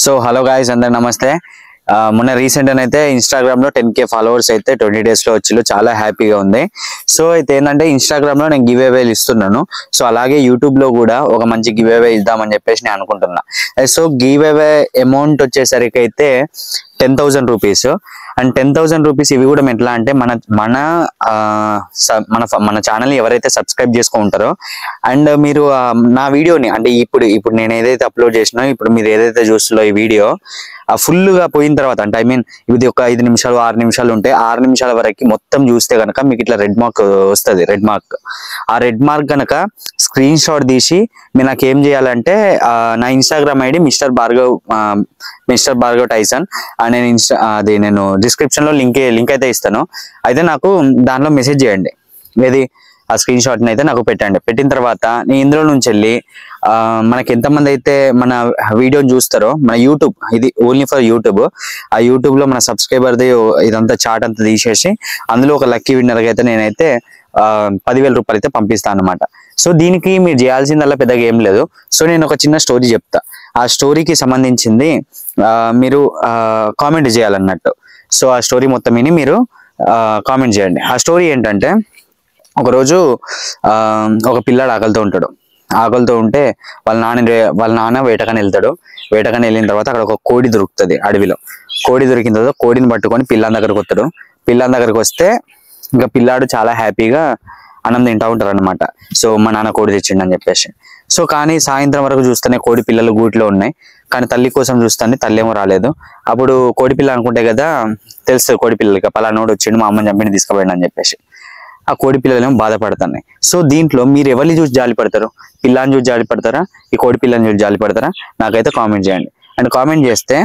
So hello guys అందరు నమస్తే. మొన్న రీసెంట్ అయితే ఇన్స్టాగ్రామ్లో టెన్ కే ఫాలోవర్స్ అయితే ట్వంటీ డేస్లో వచ్చిళ్ళు చాలా హ్యాపీగా ఉంది. సో అయితే ఏంటంటే ఇన్స్టాగ్రామ్లో నేను గివ్ అవేలు ఇస్తున్నాను. సో అలాగే యూట్యూబ్లో కూడా ఒక మంచి గివ్ అవే ఇద్దామని చెప్పేసి నేను అనుకుంటున్నా. సో గివ్ అవే అమౌంట్ వచ్చేసరికి అయితే ten thousand rupees and ten thousand rupees ఇవి కూడా ఎట్లా అంటే మన మన మన మన ఛానల్ ఎవరైతే సబ్స్క్రైబ్ చేసుకుంటారో అండ్ మీరు నా వీడియోని అంటే ఇప్పుడు ఇప్పుడు నేను ఏదైతే అప్లోడ్ చేసినా ఇప్పుడు మీరు ఏదైతే చూస్తుల్లో ఈ వీడియో ఫుల్గా పోయిన తర్వాత అంటే ఐ మీన్ ఇది ఒక ఐదు నిమిషాలు ఆరు నిమిషాలు ఉంటే ఆరు నిమిషాల వరకు మొత్తం చూస్తే కనుక మీకు ఇట్లా రెడ్ మార్క్ వస్తుంది రెడ్ మార్క్ ఆ రెడ్ మార్క్ కనుక స్క్రీన్ షాట్ తీసి మీరు నాకు ఏం చేయాలంటే నా Instagram ID mister Bhargav mister Bhargav Tyson and నేను ఇన్స్టా అది నేను డిస్క్రిప్షన్లో లింక్ లింక్ అయితే ఇస్తాను. అయితే నాకు దానిలో మెసేజ్ చేయండి. ఏది? ఆ స్క్రీన్ షాట్ని అయితే నాకు పెట్టండి. పెట్టిన తర్వాత నేను ఇందులో నుంచి వెళ్ళి మనకి ఎంతమంది అయితే మన వీడియో చూస్తారో మన యూట్యూబ్ ఇది ఓన్లీ ఫర్ యూట్యూబ్ ఆ యూట్యూబ్లో మన సబ్స్క్రైబర్ది ఇదంతా చాట్ అంతా తీసేసి అందులో ఒక లక్కీ విన్నర్గా అయితే నేనైతే పదివేల రూపాయలు అయితే పంపిస్తాను అనమాట సో దీనికి మీరు చేయాల్సిందల్లా పెద్దగా ఏం లేదు. సో నేను ఒక చిన్న స్టోరీ చెప్తా. ఆ స్టోరీకి సంబంధించింది మీరు కామెంట్ చేయాలన్నట్టు. సో ఆ స్టోరీ మొత్తం విని మీరు కామెంట్ చేయండి. ఆ స్టోరీ ఏంటంటే ఒకరోజు ఒక పిల్లాడు ఆకలితో ఉంటాడు. ఆకలితో ఉంటే వాళ్ళ నాన్న వాళ్ళ నాన్న వేటకని వెళ్తాడు. వేటకని వెళ్ళిన తర్వాత అక్కడ ఒక కోడి దొరుకుతుంది అడవిలో. కోడి దొరికిన తర్వాత కోడిని పట్టుకొని పిల్లల దగ్గరకు వస్తాడు. పిల్లల దగ్గరకు వస్తే ఇంకా పిల్లాడు చాలా హ్యాపీగా అన్నం తింటా ఉంటారు అనమాట సో మా నాన్న కోడి తెచ్చిండు అని చెప్పేసి. సో కానీ సాయంత్రం వరకు చూస్తేనే కోడి పిల్లలు గూట్లో ఉన్నాయి. కానీ తల్లి కోసం చూస్తానే తల్లి ఏమో రాలేదు. అప్పుడు కోడి పిల్ల అనుకుంటే కదా తెలుస్తుంది కోడి పిల్లలకి పలానోడు వచ్చిండు మా అమ్మని చంపిని తీసుకుపోయిండు అని చెప్పేసి. ఆ కోడి పిల్లలేమో బాధపడుతున్నాయి. సో దీంట్లో మీరు ఎవరిని చూసి జాలి పడతారు? పిల్లని చూసి జాలి పడతారా? ఈ కోడి పిల్లని చూసి జాలి పడతారా? నాకైతే కామెంట్ చేయండి. అండ్ కామెంట్ చేస్తే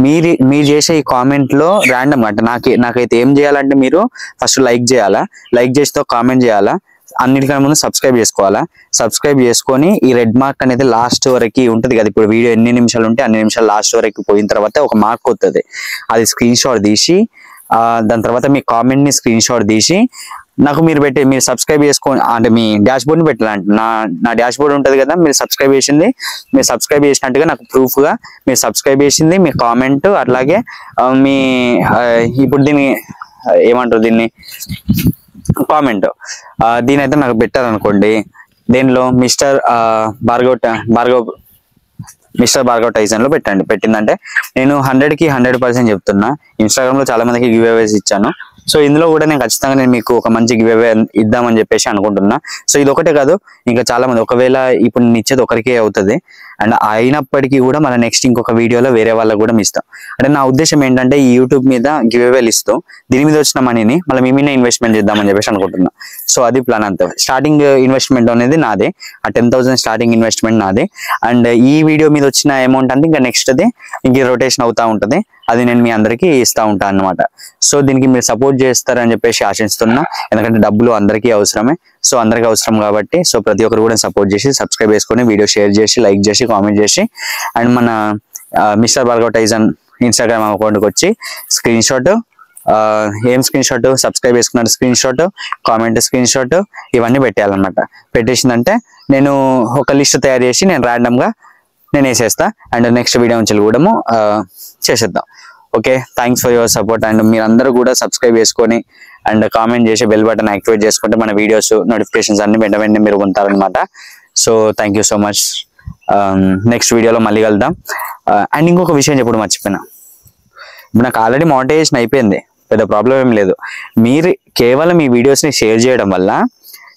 మీరు మీరు చేసే ఈ కామెంట్లో ర్యాండమ్ అంటే నాకు నాకైతే ఏం చేయాలంటే మీరు ఫస్ట్ లైక్ చేయాలా? లైక్ చేస్తే కామెంట్ చేయాలా? అన్నిటికన్నా ముందు సబ్స్క్రైబ్ చేసుకోవాలా? సబ్స్క్రైబ్ చేసుకొని ఈ రెడ్ మార్క్ అనేది లాస్ట్ వరకు ఉంటుంది కదా? ఇప్పుడు వీడియో ఎన్ని నిమిషాలు ఉంటే అన్ని నిమిషాలు లాస్ట్ వరకు పోయిన తర్వాత ఒక మార్క్ వస్తుంది అది స్క్రీన్ షాట్ తీసి దాని తర్వాత మీ కామెంట్ని స్క్రీన్షాట్ స్క్రీన్ షాట్ తీసి నాకు మీరు పెట్టి మీరు సబ్స్క్రైబ్ చేసుకోండి అంటే మీ డాష్ బోర్డ్ని పెట్టాలంటే. నా నా డాష్ బోర్డ్ ఉంటుంది కదా మీరు సబ్స్క్రైబ్ చేసింది మీరు సబ్స్క్రైబ్ చేసినట్టుగా నాకు ప్రూఫ్గా మీరు సబ్స్క్రైబ్ చేసింది మీ కామెంట్ అట్లాగే మీ ఇప్పుడు దీన్ని ఏమంటారు దీన్ని? కామెంట్ దీని అయితే నాకు పెట్టారనుకోండి దీనిలో మిస్టర్ భార్గవ్ ట- భార్గవ్ మిస్టర్ భార్గవ్ టైసన్లో పెట్టండి. పెట్టిందంటే నేను హండ్రెడ్కి హండ్రెడ్ పర్సెంట్ చెప్తున్నా. ఇన్స్టాగ్రామ్లో చాలా మందికి గివ్ అవేస్ ఇచ్చాను. సో ఇందులో కూడా నేను ఖచ్చితంగా నేను మీకు ఒక మంచి గివ్ అవే ఇద్దామని చెప్పేసి అనుకుంటున్నా. సో ఇది ఒకటే కాదు ఇంకా చాలా మంది ఒకవేళ ఇప్పుడు నేను ఇచ్చేది ఒకరికే అవుతుంది. అండ్ అయినప్పటికీ కూడా మన నెక్స్ట్ ఇంకొక వీడియోలో వేరే వాళ్ళకి కూడా ఇస్తాం. అంటే నా ఉద్దేశం ఏంటంటే ఈ యూట్యూబ్ మీద గివ్ అవేలు ఇస్తాం దీని మీద వచ్చిన మనీని మళ్ళీ మీ మీద ఇన్వెస్ట్మెంట్ చేద్దామని చెప్పేసి అనుకుంటున్నా. సో అది ప్లాన్ అంతా. స్టార్టింగ్ ఇన్వెస్ట్మెంట్ అనేది నాదే. ఆ టెన్ థౌసండ్ స్టార్టింగ్ ఇన్వెస్ట్మెంట్ నాదే. అండ్ ఈ వీడియో మీద వచ్చిన అమౌంట్ అంటే ఇంకా నెక్స్ట్ అది ఇంక రొటేషన్ అవుతా ఉంటుంది. అది నేను మీ అందరికీ ఇస్తా ఉంటాను అనమాట సో దీనికి మీరు సపోర్ట్ చేస్తారని చెప్పేసి ఆశిస్తున్నా. ఎందుకంటే డబ్బులు అందరికీ అవసరమే. సో అందరికీ అవసరం కాబట్టి సో ప్రతి ఒక్కరు కూడా సపోర్ట్ చేసి సబ్స్క్రైబ్ చేసుకొని వీడియో షేర్ చేసి లైక్ చేసి కామెంట్ చేసి అండ్ మన మిస్టర్ భార్గవ్ ఇన్స్టాగ్రామ్ అకౌంట్కి వచ్చి స్క్రీన్ షాట్ ఏం స్క్రీన్ షాట్ సబ్స్క్రైబ్ చేసుకున్నారు screenshot comment screenshot ఇవన్నీ పెట్టేయాలన్నమాట. పెట్టేసిందంటే నేను ఒక లిస్ట్ తయారు చేసి నేను ర్యాండమ్గా నేను వేసేస్తా అండ్ నెక్స్ట్ వీడియో నుంచి కూడా చేసేద్దాం. Okay thanks for your support and మీరందరూ కూడా సబ్స్క్రైబ్ చేసుకొని అండ్ కామెంట్ చేసి బెల్ బటన్ యాక్టివేట్ చేసుకుంటే మన వీడియోస్ నోటిఫికేషన్స్ అన్ని వెంట వెంటనే మీరు ఉంటారనమాట so thank you so much next వీడియోలో మళ్ళీ కలుద్దాం. Uh, అండ్ ఇంకొక విషయం చెప్పడం మర్చిపోయినా. ఇప్పుడు నాకు ఆల్రెడీ మోటివేషన్ అయిపోయింది. పెద్ద ప్రాబ్లం ఏం లేదు. మీరు కేవలం ఈ వీడియోస్ని షేర్ చేయడం వల్ల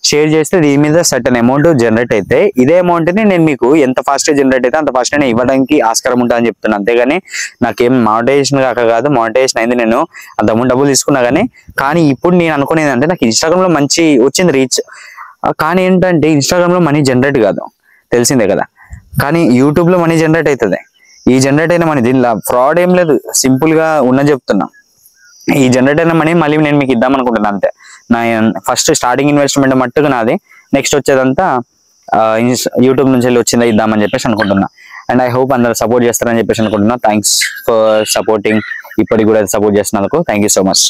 షేర్ చేస్తే దీని మీద సర్టన్ అమౌంట్ జనరేట్ అయితే ఇదే అమౌంట్ని నేను మీకు ఎంత ఫాస్ట్ జనరేట్ అయితే అంత ఫాస్ట్ నేను ఇవ్వడానికి ఆస్కారం ఉంటుందని చెప్తున్నాను అంతేగాని నాకేం మానిటైజేషన్ కాక కాదు మానిటైజేషన్ అయింది నేను అంత అమౌంట్ డబ్బులు తీసుకున్నా కానీ కానీ ఇప్పుడు నేను అనుకునేది అంటే నాకు ఇన్స్టాగ్రామ్లో మంచి వచ్చింది రీచ్ కానీ ఏంటంటే ఇన్స్టాగ్రామ్లో మనీ జనరేట్ కాదు. తెలిసిందే కదా. కానీ యూట్యూబ్లో మనీ జనరేట్ అవుతుంది. ఈ జనరేట్ అయిన మనీ దీనిలో ఫ్రాడ్ ఏం లేదు. సింపుల్గా ఉన్న చెప్తున్నా. ఈ జనరేట్ అయిన మనీ మళ్ళీ నేను మీకు ఇద్దాం అనుకుంటున్నాను అంతే. నా ఫస్ట్ స్టార్టింగ్ ఇన్వెస్ట్మెంట్ మట్టుకు నాది. నెక్స్ట్ వచ్చేదంతా యూట్యూబ్ నుంచి వెళ్ళి వచ్చిందా ఇద్దామని చెప్పేసి అనుకుంటున్నా. అండ్ ఐ హోప్ అందరు సపోర్ట్ చేస్తారని చెప్పేసి అనుకుంటున్నా. థ్యాంక్స్ ఫర్ సపోర్టింగ్ ఇప్పటికి కూడా సపోర్ట్ చేస్తున్నందుకు థ్యాంక్ యూ సో మచ్